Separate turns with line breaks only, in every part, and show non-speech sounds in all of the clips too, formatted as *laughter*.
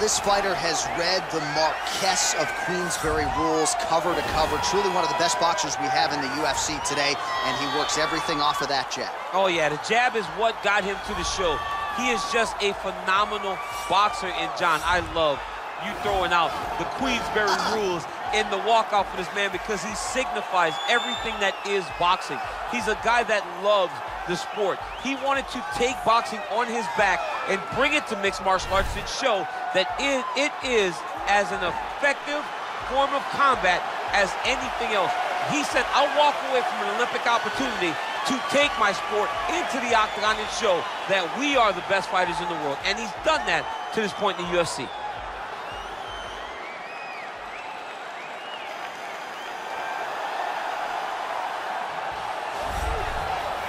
this fighter has read the Marquess of Queensberry rules cover to cover. Truly one of the best boxers we have in the UFC today, and he works everything off of that jab.
Oh, yeah, the jab is what got him to the show. He is just a phenomenal boxer, and John, I love you throwing out the Queensberry rules in the walkout for this man because he signifies everything that is boxing. He's a guy that loves the sport. He wanted to take boxing on his back and bring it to mixed martial arts and show that it, it is as an effective form of combat as anything else. He said, I'll walk away from an Olympic opportunity to take my sport into the octagon and show that we are the best fighters in the world. And he's done that to this point in the UFC.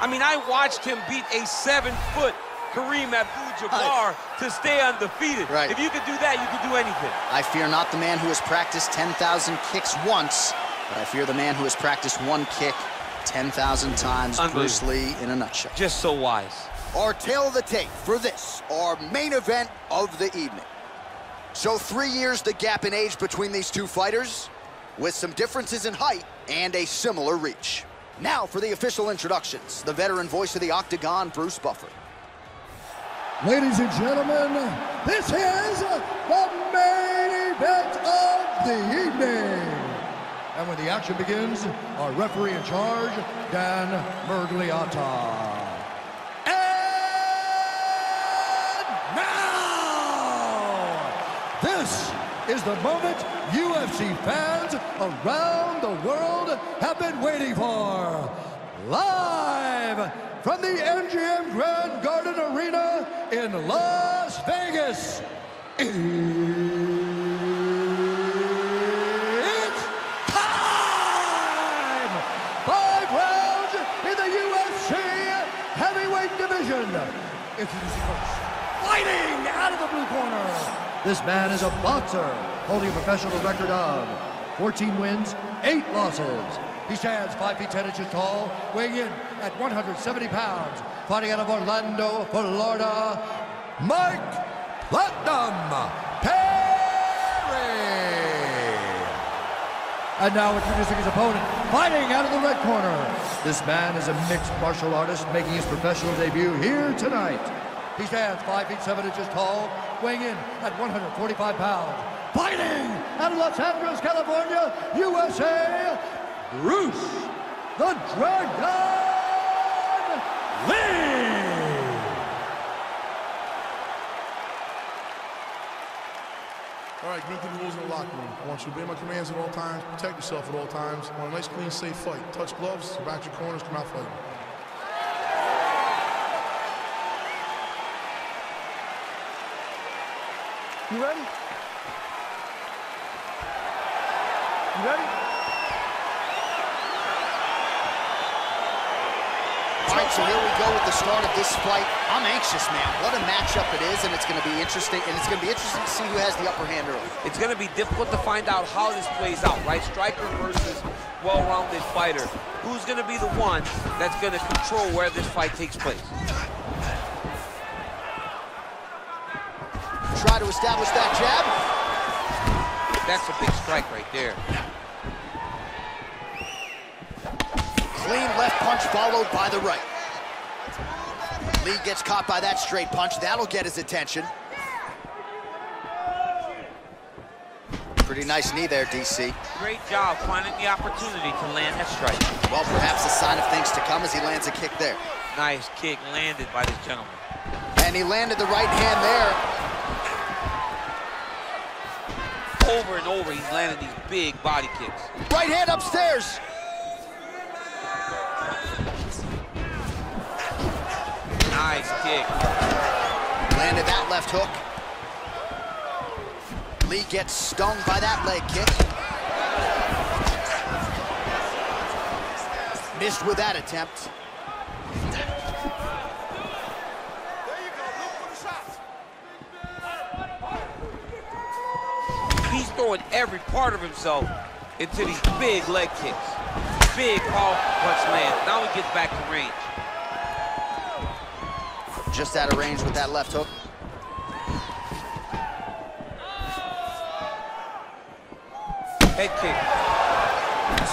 I mean, I watched him beat a seven-foot Kareem Abdul-Jabbar to stay undefeated.
Right.
If you could do that, you could do anything.
I fear not the man who has practiced 10,000 kicks once, but I fear the man who has practiced one kick 10,000 times. Bruce Lee in a nutshell.
Just so wise.
Our tale of the tape for this, our main event of the evening. So three years the gap in age between these two fighters, with some differences in height and a similar reach. Now for the official introductions, the veteran voice of the Octagon, Bruce Buffer.
Ladies and gentlemen, this is the main event of the evening. And when the action begins, our referee in charge, Dan Miragliotta. And now, this is the moment UFC fans around the world have been waiting for. Live from the MGM Grand Garden Arena in Las Vegas. It's time! Five rounds in the UFC heavyweight division. First, fighting out of the blue corner. This man is a boxer holding a professional record of 14 wins, 8 losses. He stands 5 feet 10 inches tall, weighing in at 170 pounds, fighting out of Orlando, Florida, Mike Platinum Perry. And now introducing his opponent, fighting out of the red corner. This man is a mixed martial artist making his professional debut here tonight. He stands 5 feet 7 inches tall, weighing in at 145 pounds. Fighting out of Los Angeles, California, USA, Bruce the Dragon Lee.
All right, get the rules in the locker room. I want you to obey my commands at all times, protect yourself at all times. I want a nice, clean, safe fight. Touch gloves, back your corners, come out fighting.
You ready? You ready?
All right, so here we go with the start of this fight. I'm anxious, man. What a matchup it is, and it's going to be interesting, and it's going to be interesting to see who has the upper hand early.
It's going to be difficult to find out how this plays out, right? Striker versus well-rounded fighter. Who's going to be the one that's going to control where this fight takes place?
Try to establish that jab.
That's a big strike right there.
Clean left punch followed by the right. Lee gets caught by that straight punch. That'll get his attention. Pretty nice knee there, DC.
Great job finding the opportunity to land that strike.
Well, perhaps a sign of things to come as he lands a kick there.
Nice kick landed by this gentleman.
And he landed the right hand there.
Over and over, he's landed these big body kicks.
Right hand upstairs.
Nice kick.
Landed that left hook. Lee gets stung by that leg kick. Missed with that attempt.
Throwing every part of himself into these big leg kicks. Big off punch land. Now he gets back to range.
Just out of range with that left hook.
Head kick.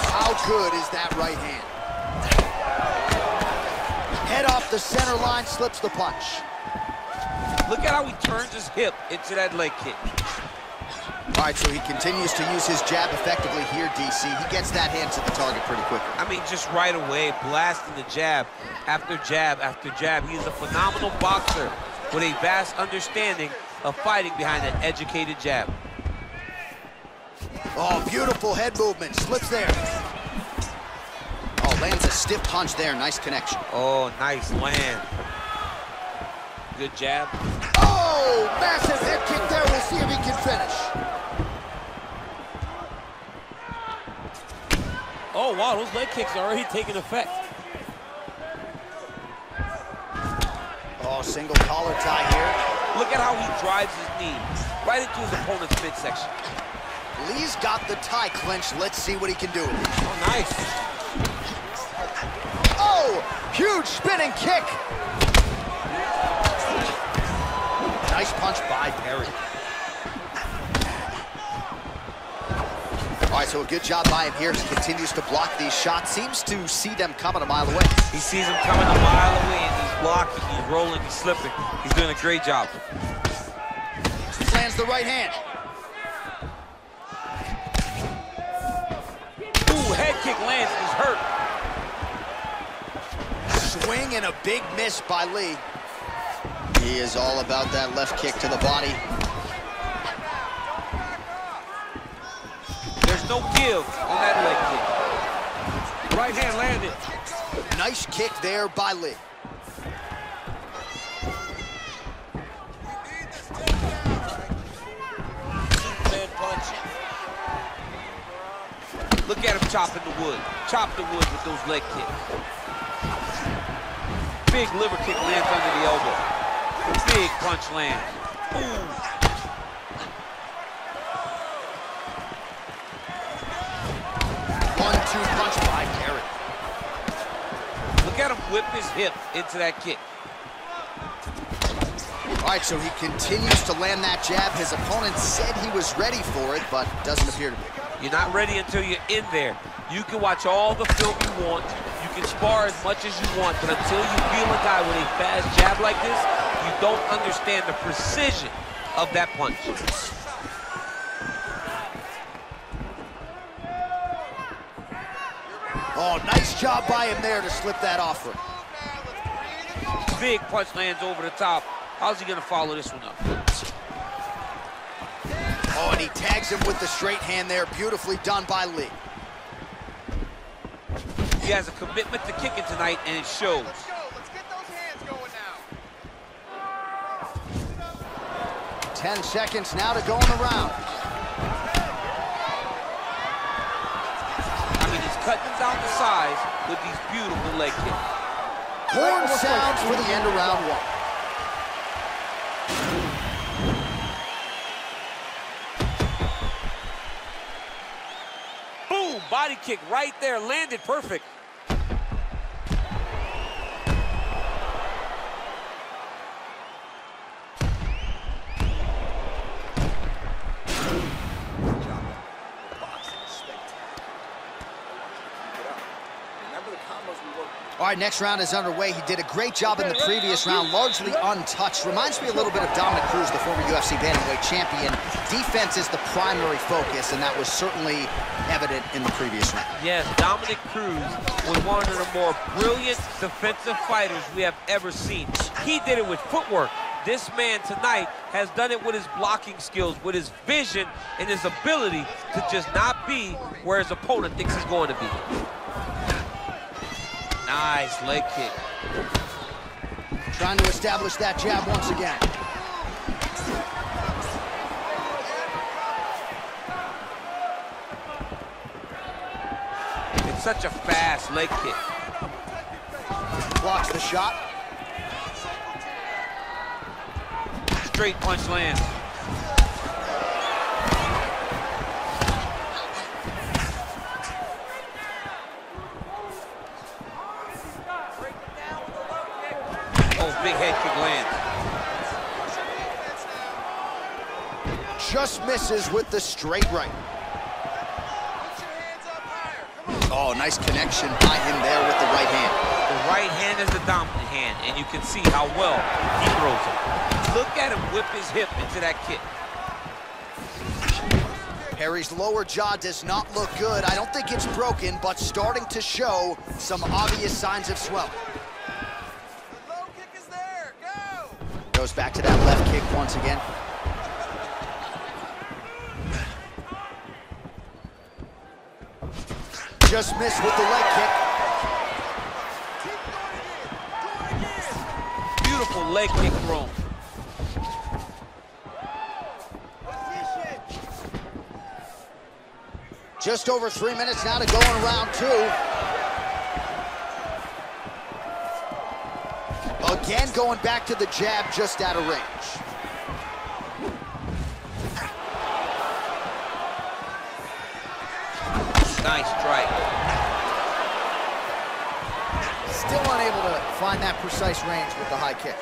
How good is that right hand? Head off the center line, slips the punch.
Look at how he turns his hip into that leg kick.
All right, so he continues to use his jab effectively here, DC. He gets that hand to the target pretty quickly.
I mean, just right away, blasting the jab after jab after jab. He's a phenomenal boxer with a vast understanding of fighting behind an educated jab.
Oh, beautiful head movement, slips there. Oh, lands a stiff punch there, nice connection.
Oh, nice land. Good jab.
Oh, massive head kick there. We'll see if he can finish.
Oh, wow, those leg kicks are already taking effect.
Oh, single collar tie here.
Look at how he drives his knee right into his opponent's midsection.
Lee's got the tie clinch. Let's see what he can do.
Oh, nice.
Oh, huge spinning kick. Nice punch by Perry. Right, so a good job by him here. He continues to block these shots. Seems to see them coming a mile away.
He sees them coming a mile away, and he's blocking, he's rolling, he's slipping. He's doing a great job.
Lands the right hand.
Ooh, head kick lands, he's hurt.
Swing and a big miss by Lee. He is all about that left kick to the body.
No give on that leg kick. Right hand landed.
Nice kick there by Lee.
Look at him chopping the wood. Chop the wood with those leg kicks. Big liver kick lands under the elbow. Big punch lands. Ooh. Whip his hip into that kick.
All right, so he continues to land that jab. His opponent said he was ready for it, but doesn't appear to be.
You're not ready until you're in there. You can watch all the film you want. You can spar as much as you want, but until you feel a guy with a fast jab like this, you don't understand the precision of that punch.
Oh, nice job by him there to slip that offer.
Big punch lands over the top. How's he gonna follow this one up?
Oh, and he tags him with the straight hand there. Beautifully done by Lee.
He has a commitment to kicking tonight, and it shows.
Ten seconds now to go in the round.
I mean, he's cutting down the size with these beautiful leg kicks.
Horn sounds for the end of round one.
Boom! Body kick right there, landed perfect.
All right, next round is underway. He did a great job in the previous round, largely untouched. Reminds me a little bit of Dominick Cruz, the former UFC bantamweight champion. Defense is the primary focus, and that was certainly evident in the previous round.
Yes, Dominick Cruz was one of the more brilliant defensive fighters we have ever seen. He did it with footwork. This man tonight has done it with his blocking skills, with his vision, and his ability to just not be where his opponent thinks he's going to be. Nice leg kick.
Trying to establish that jab once again.
It's such a fast leg kick.
Blocks the shot.
Straight punch lands. Big head kick lands.
Just misses with the straight right. Oh, nice connection by him there with the right hand.
The right hand is the dominant hand, and you can see how well he throws it. Look at him whip his hip into that kick.
Perry's lower jaw does not look good. I don't think it's broken, but starting to show some obvious signs of swelling. Once again. Just missed with the leg kick.
Beautiful leg kick thrown.
Just over three minutes now to go in round two. Again going back to the jab just out of range.
Nice strike.
Still unable to find that precise range with the high kick.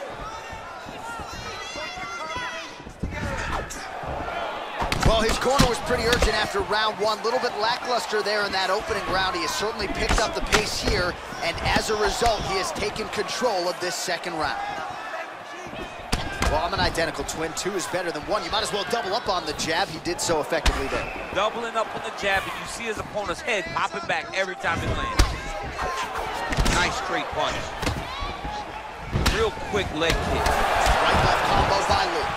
Well, his corner was pretty urgent after round one. A little bit lackluster there in that opening round. He has certainly picked up the pace here, and as a result, he has taken control of this second round. Well, I'm an identical twin. Two is better than one. You might as well double up on the jab. He did so effectively there.
Doubling up on the jab, and you see his opponent's head popping back every time it lands. Nice straight punch. Real quick leg kick.
Right-left combo by Lee.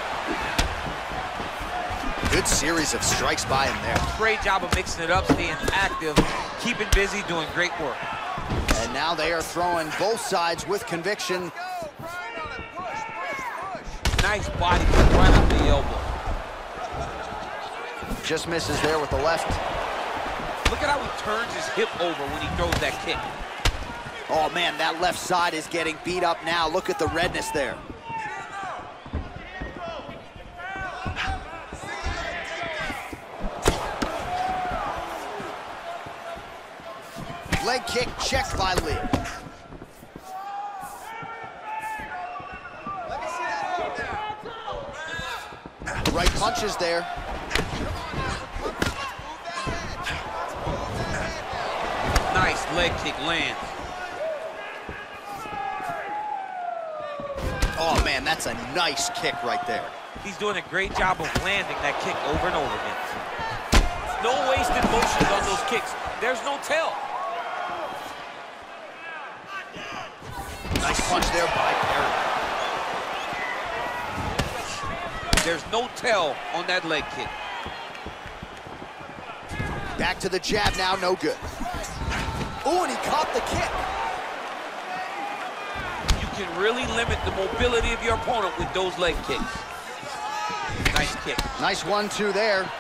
Good series of strikes by him there.
Great job of mixing it up, staying active, keeping busy, doing great work.
And now they are throwing both sides with conviction.
Nice body kick right on the elbow.
Just misses there with the left.
Look at how he turns his hip over when he throws that kick.
Oh man, that left side is getting beat up now. Look at the redness there. Leg kick checked by Lee. Right punches there.
Nice leg kick lands.
Oh man, that's a nice kick right there.
He's doing a great job of landing that kick over and over again. No wasted motions on those kicks. There's no tell.
Nice punch there by Perry.
There's no tell on that leg kick.
Back to the jab now, no good. Oh, and he caught the kick.
Can really limit the mobility of your opponent with those leg kicks. Nice kick.
Nice one-two there.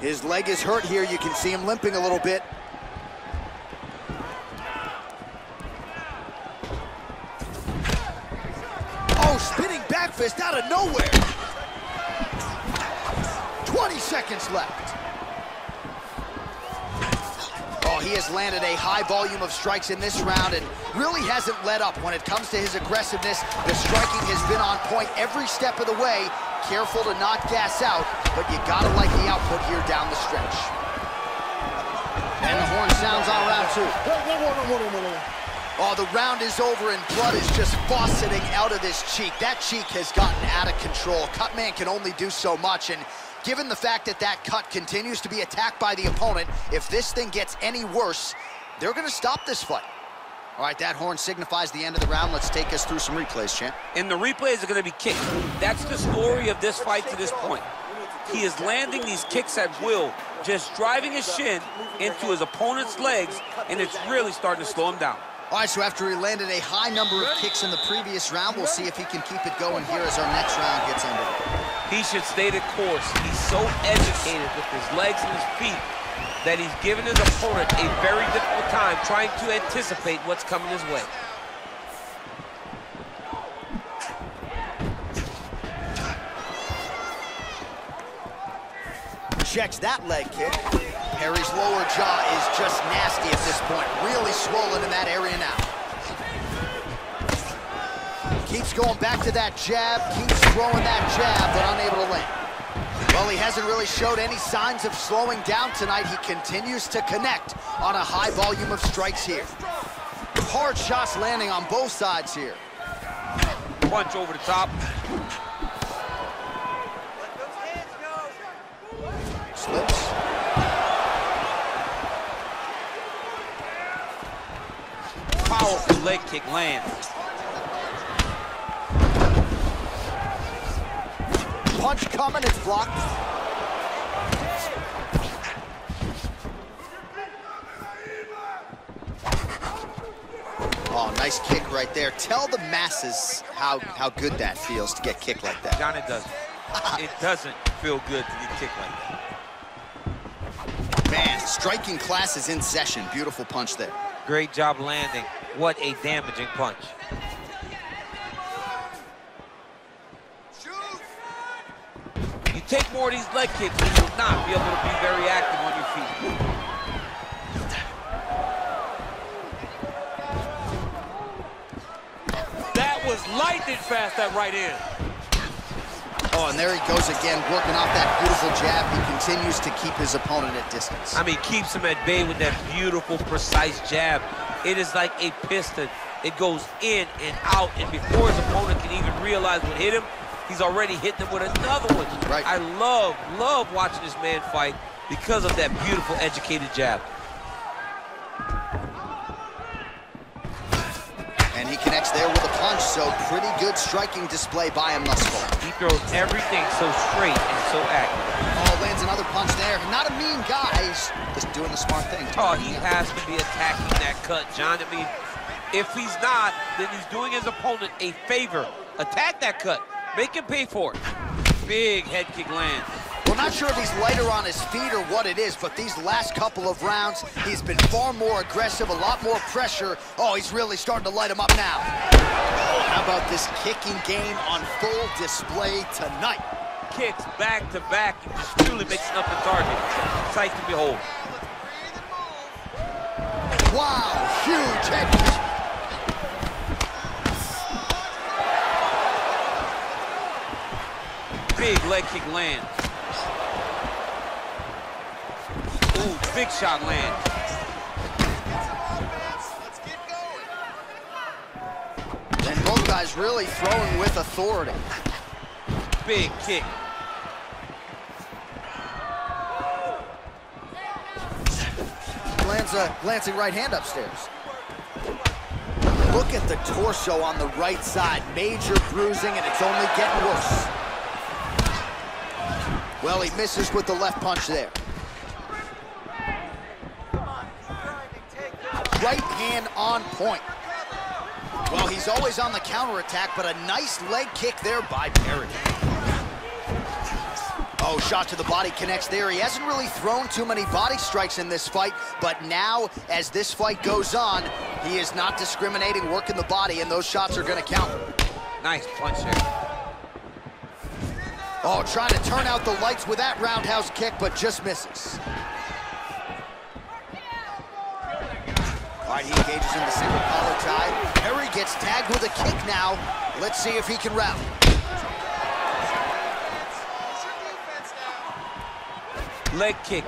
His leg is hurt here. You can see him limping a little bit. 20 seconds left. Oh, he has landed a high volume of strikes in this round and really hasn't let up when it comes to his aggressiveness. The striking has been on point every step of the way. Careful to not gas out, but you gotta like the output here down the stretch. And the horn sounds on round two. Oh, the round is over and blood is just fauceting out of this cheek. That cheek has gotten out of control. Cutman can only do so much, and given the fact that that cut continues to be attacked by the opponent, if this thing gets any worse, they're gonna stop this fight. All right, that horn signifies the end of the round. Let's take us through some replays, champ.
And the replays are going to be kicks. That's the story of this fight to this point. He is landing these kicks at will, just driving his shin into his opponent's legs, and it's really starting to slow him down.
All right, so after he landed a high number of kicks in the previous round, we'll see if he can keep it going here as our next round gets underway.
He should stay the course. He's so educated with his legs and his feet that he's given his opponent a very difficult time trying to anticipate what's coming his way.
Checks that leg kick. Perry's lower jaw is just nasty at this point. Really swollen in that area now. Going back to that jab, keeps throwing that jab, but unable to land. Well, he hasn't really showed any signs of slowing down tonight. He continues to connect on a high volume of strikes here. Hard shots landing on both sides here.
Punch over the top.
Slips.
Powerful leg kick lands.
Punch coming, it's blocked. Oh, nice kick right there. Tell the masses how, how good that feels to get kicked like that.
John, it doesn't. it doesn't feel good to get kicked like that.
Man, striking class is in session. Beautiful punch there.
Great job landing. What a damaging punch. You take more of these leg kicks, you will not be able to be very active on your feet. That was lightning fast, that right in.
Oh, and there he goes again, working off that beautiful jab. He continues to keep his opponent at distance.
I mean, keeps him at bay with that beautiful, precise jab. It is like a piston. It goes in and out, and before his opponent can even realize what hit him, he's already hit them with another one.
Right.
I love, love watching this man fight because of that beautiful, educated jab.
And he connects there with a punch, so pretty good striking display by him thus far.
He throws everything so straight and so accurate.
Oh, lands another punch there. Not a mean guy, he's just doing the smart thing.
Oh, he has to be attacking that cut, John. I mean, if he's not, then he's doing his opponent a favor. Attack that cut. Make him pay for it. Big head kick lands.
We're not sure if he's lighter on his feet or what it is, but these last couple of rounds, he's been far more aggressive, a lot more pressure. Oh, he's really starting to light him up now. Oh, how about this kicking game on full display tonight?
Kicks back to back. Just really mixing up the target. Sight to behold.
Wow, huge head kick.
Big leg kick lands. Ooh, big shot land.
And both guys really throwing with authority.
Big kick.
Lands a glancing right hand upstairs. Look at the torso on the right side. Major bruising, and it's only getting worse. Well, he misses with the left punch there. Right hand on point. Well, he's always on the counterattack, but a nice leg kick there by Perry. Oh, shot to the body connects there. He hasn't really thrown too many body strikes in this fight, but now, as this fight goes on, he is not discriminating, working the body, and those shots are going to count.
Nice punch there.
Oh, trying to turn out the lights with that roundhouse kick, but just misses. All right, he engages in the single collar tie. Perry gets tagged with a kick now. Let's see if he can rally.
Leg kick.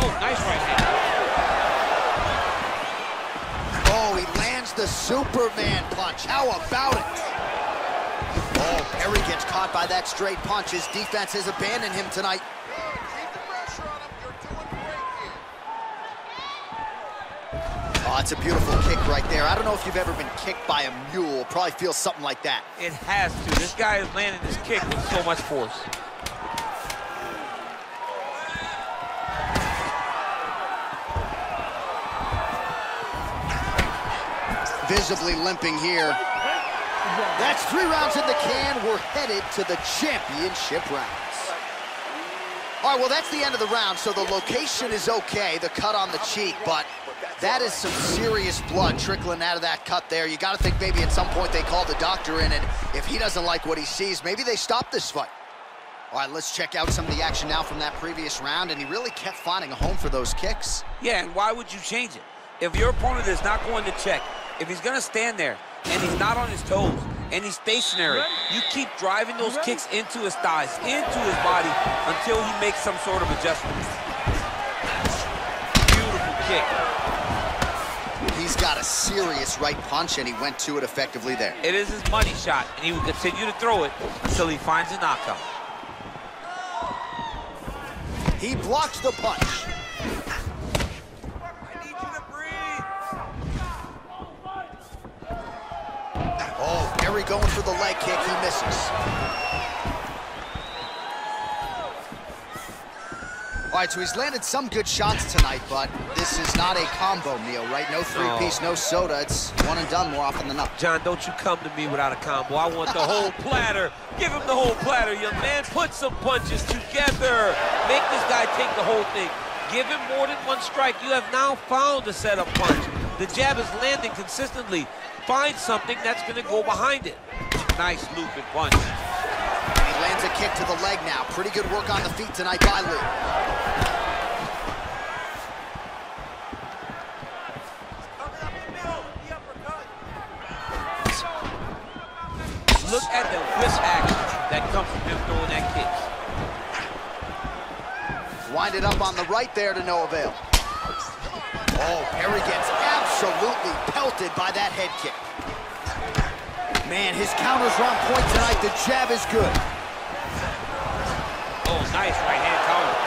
Oh, nice right hand.
Oh, he lands the Superman punch. How about it? Perry gets caught by that straight punch. His defense has abandoned him tonight. Oh, it's a beautiful kick right there. I don't know if you've ever been kicked by a mule. Probably feels something like that.
It has to. This guy is landing this kick with so much force.
Visibly limping here. That's three rounds in the can. We're headed to the championship rounds. All right, well, that's the end of the round, so the location is okay, the cut on the cheek, but that is some serious blood trickling out of that cut there. You got to think maybe at some point they call the doctor in, and if he doesn't like what he sees, maybe they stop this fight. All right, let's check out some of the action now from that previous round, and he really kept finding a home for those kicks.
Yeah, and why would you change it? If your opponent is not going to check, if he's going to stand there and he's not on his toes and he's stationary, you keep driving those kicks into his thighs, into his body until he makes some sort of adjustment. Beautiful kick.
He's got a serious right punch, and he went to it effectively there.
It is his money shot, and he will continue to throw it until he finds a knockout.
He blocks the punch. Going for the leg kick. He misses. All right, so he's landed some good shots tonight, but this is not a combo meal, right? No three-piece, no soda. It's one and done more often than not.
John, don't you come to me without a combo. I want the whole *laughs* platter. Give him the whole platter, young man. Put some punches together. Make this guy take the whole thing. Give him more than one strike. You have now found a setup punch. The jab is landing consistently. Find something that's going to go behind it. Nice punch.
And he lands a kick to the leg now. Pretty good work on the feet tonight by Lee.
Look at the whip action that comes from him throwing that kick.
Winded up on the right there to no avail. Oh, Perry gets absolutely pelted by that head kick. Man, his counters are on point tonight. The jab is good.
Oh, nice right hand counter.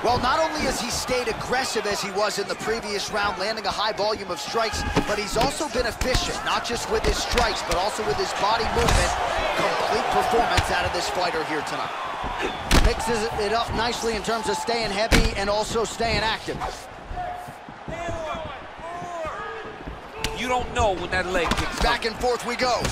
Well, not only has he stayed aggressive as he was in the previous round, landing a high volume of strikes, but he's also been efficient, not just with his strikes, but also with his body movement. Complete performance out of this fighter here tonight. Mixes it up nicely in terms of staying heavy and also staying active.
You don't know when that leg kicks
Back and forth we go. Oh,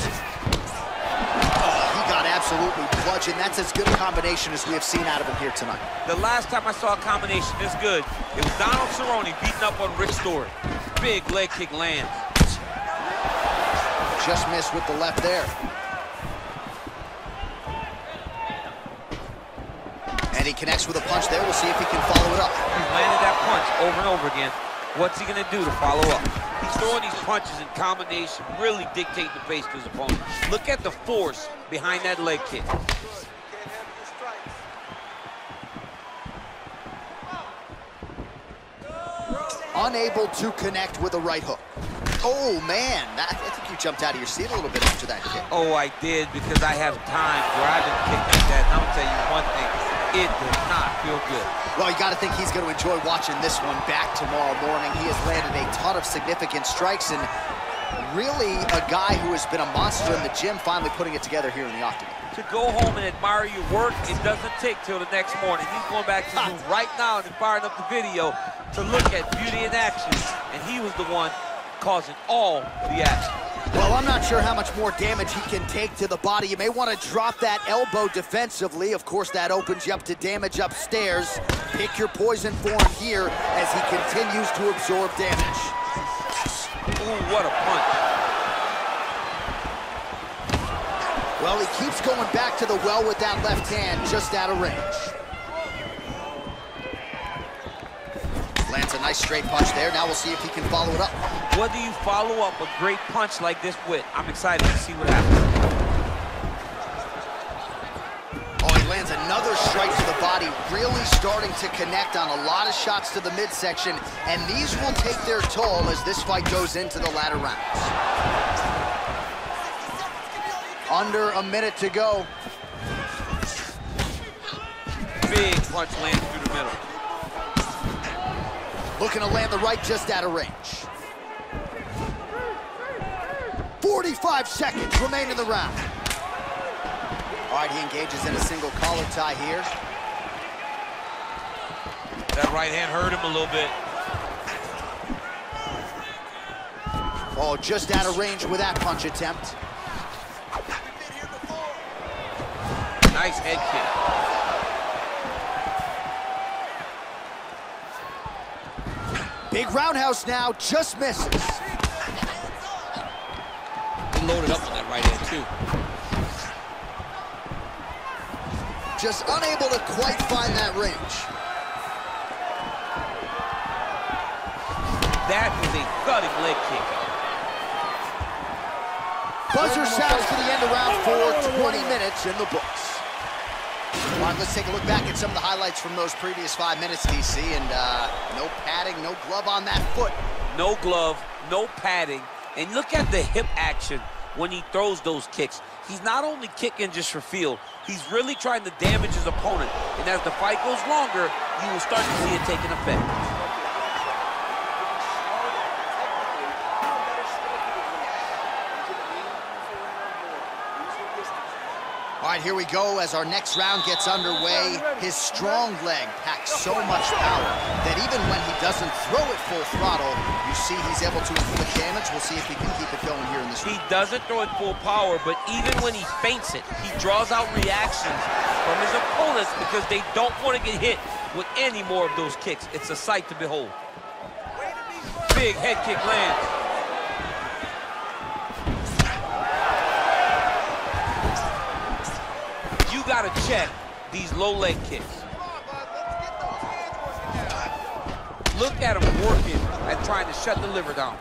he got absolutely bludgeoned. That's as good a combination as we have seen out of him here tonight.
The last time I saw a combination this good, it was Donald Cerrone beating up on Rick Story. Big leg kick lands.
Just missed with the left there. And he connects with a punch there. We'll see if he can follow it up.
He's landed that punch over and over again. What's he gonna do to follow up? He's throwing these punches in combination, really dictate the pace to his opponent. Look at the force behind that leg kick.
Unable to connect with a right hook. Oh, man. I think you jumped out of your seat a little bit after that kick.
Oh, I did because I have time where I've been kicked like that. And I'm gonna tell you one thing, it does not feel good.
Well, you got to think he's going to enjoy watching this one back tomorrow morning. He has landed a ton of significant strikes and really a guy who has been a monster in the gym, finally putting it together here in the octagon.
To go home and admire your work, it doesn't take till the next morning. He's going back to the room *laughs* right now and firing up the video to look at beauty in action. And he was the one causing all the action.
Well, I'm not sure how much more damage he can take to the body. You may want to drop that elbow defensively. Of course, that opens you up to damage upstairs. Pick your poison for him here as he continues to absorb damage.
Ooh, what a punch.
Well, he keeps going back to the well with that left hand, just out of range. Lands a nice straight punch there. Now we'll see if he can follow it up.
What do you follow up a great punch like this with? I'm excited to see what happens.
Oh, he lands another strike to the body, really starting to connect on a lot of shots to the midsection, and these will take their toll as this fight goes into the latter rounds. Under a minute to go.
Big punch lands through the.
Looking to land the right just out of range. 45 seconds remain in the round. All right, he engages in a single collar tie here.
That right hand hurt him a little bit.
Oh, just out of range with that punch attempt.
Nice head kick.
Big roundhouse now, just misses.
He loaded up on that right hand, too.
Just unable to quite find that range.
That was a thudding leg kick.
Buzzer sounds for the end of round four, 20 minutes in the books. All right, let's take a look back at some of the highlights from those previous five minutes, DC, and uh, no padding, no glove on that foot.
No glove, no padding. And look at the hip action when he throws those kicks. He's not only kicking just for feel, he's really trying to damage his opponent. And as the fight goes longer, you will start to see it taking effect.
Here we go as our next round gets underway. His strong leg packs so much power that even when he doesn't throw it full throttle, you see he's able to inflict damage. We'll see if he can keep it going here in this
He
round.
doesn't throw it full power, but even when he feints it, he draws out reactions from his opponents because they don't want to get hit with any more of those kicks. It's a sight to behold. Big head kick lands. Got to check these low leg kicks. Look at him working at trying to shut the liver down.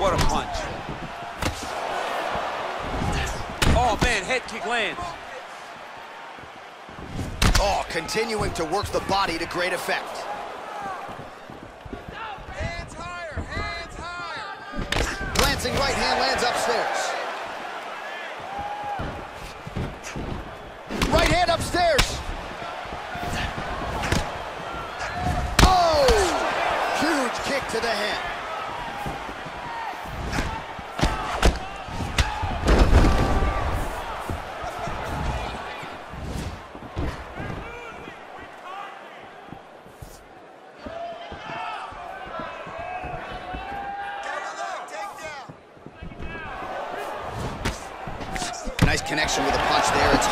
What a punch. Oh, man, head kick lands.
Oh, continuing to work the body to great effect. Glancing right hand lands upstairs. Right hand upstairs. Oh! Huge kick to the head.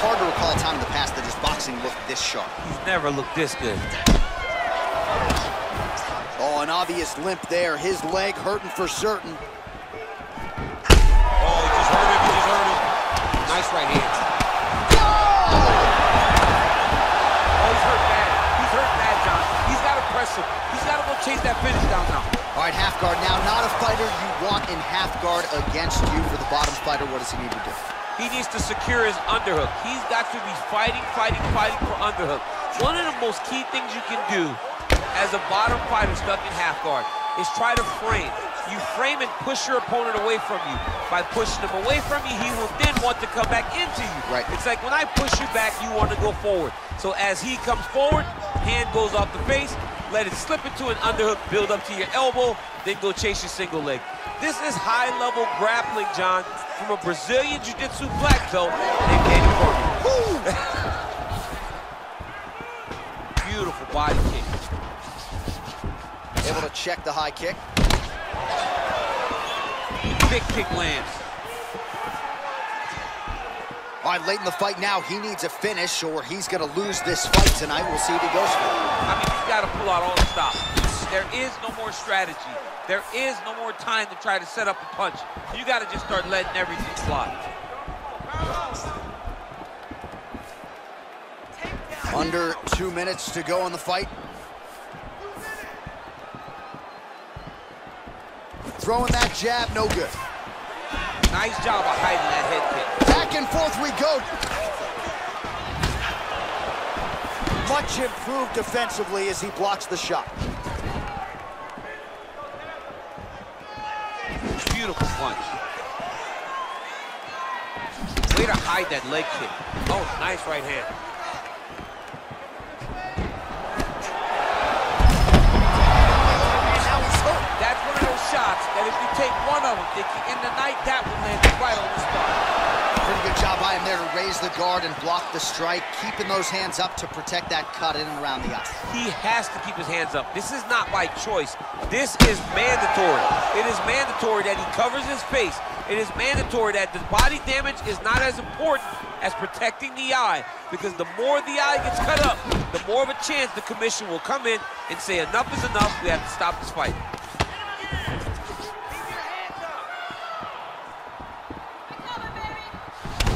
Hard to recall a time in the past that his boxing looked this sharp.
He's never looked this good.
Oh, an obvious limp there. His leg hurting for certain.
Oh, he just hurt him, he just hurt him. Nice right hand. Oh, he's hurt bad. He's hurt bad, John. He's got to press him. He's got to go chase that finish down now.
All right, half guard now. Not a fighter you want in half guard against you for the bottom fighter. What does he need to do?
He needs to secure his underhook. He's got to be fighting, fighting, fighting for underhook. One of the most key things you can do as a bottom fighter stuck in half guard is try to frame. You frame and push your opponent away from you. By pushing him away from you, he will then want to come back into you.
Right.
It's like when I push you back, you want to go forward. So as he comes forward, hand goes off the face, let it slip into an underhook, build up to your elbow, then go chase your single leg. This is high-level grappling, John, from a Brazilian Jiu-Jitsu black belt named Danny Cormier. Beautiful body kick.
Able to check the high kick.
Big kick lands.
All right, late in the fight now, he needs a finish or he's going to lose this fight tonight. We'll see if he goes for it.
I mean, he's got to pull out all the stops. There is no more strategy. There is no more time to try to set up a punch. You got to just start letting everything fly.
Under two minutes to go in the fight. Throwing that jab, no good.
Nice job of hiding that head kick.
Back and forth we go. Much improved defensively as he blocks the shot.
Beautiful punch. Way to hide that leg kick. Oh, nice right hand. That's one of those shots that if you take one of them, can end the night, that one lands right on the spot.
Pretty good job by him there to raise the guard and block the strike, keeping those hands up to protect that cut in and around the eye.
He has to keep his hands up. This is not by choice. This is mandatory. It is mandatory that he covers his face. It is mandatory that the body damage is not as important as protecting the eye because the more the eye gets cut up, the more of a chance the commission will come in and say enough is enough, we have to stop this fight.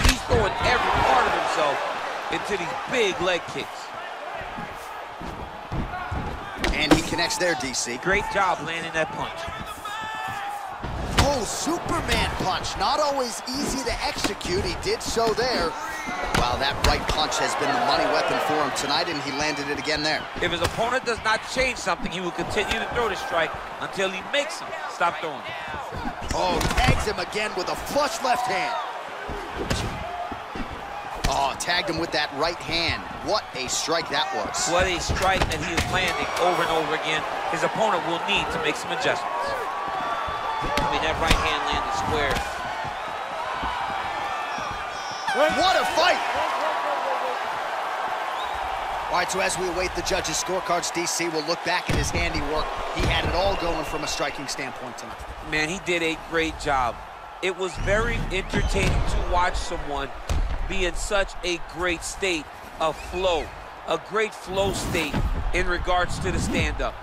He's throwing every part of himself into these big leg kicks.
And he connects there, DC.
Great job landing that punch.
Oh, Superman punch. Not always easy to execute. He did so there. Wow, that right punch has been the money weapon for him tonight, and he landed it again there.
If his opponent does not change something, he will continue to throw the strike until he makes him stop throwing.
Oh, tags him again with a flush left hand. Oh, tagged him with that right hand. What a strike that was.
What a strike that he is landing over and over again. His opponent will need to make some adjustments. I mean, that right hand landed square.
What a fight! All right, so as we await the judges' scorecards, DC will look back at his handiwork. He had it all going from a striking standpoint tonight.
Man, he did a great job. It was very entertaining to watch someone be in such a great state of flow, a great flow state in regards to the stand-up.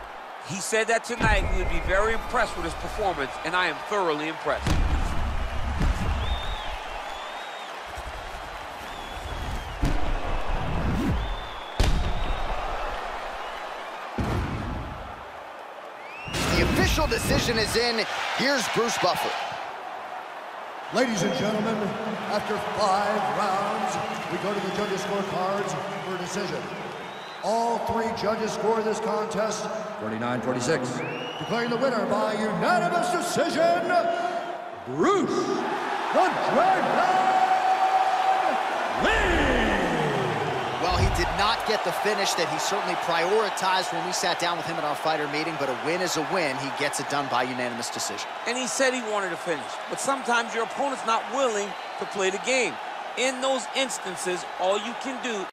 He said that tonight he would be very impressed with his performance, and I am thoroughly impressed.
The official decision is in. Here's Bruce Buffer.
Ladies and gentlemen, after five rounds, we go to the judges' scorecards for a decision. All three judges score this contest 49-46. Declaring the winner by unanimous decision, Bruce the Dragon Lee!
He did not get the finish that he certainly prioritized when we sat down with him at our fighter meeting, but a win is a win. He gets it done by unanimous decision.
And he said he wanted to finish. But sometimes your opponent's not willing to play the game. In those instances, all you can do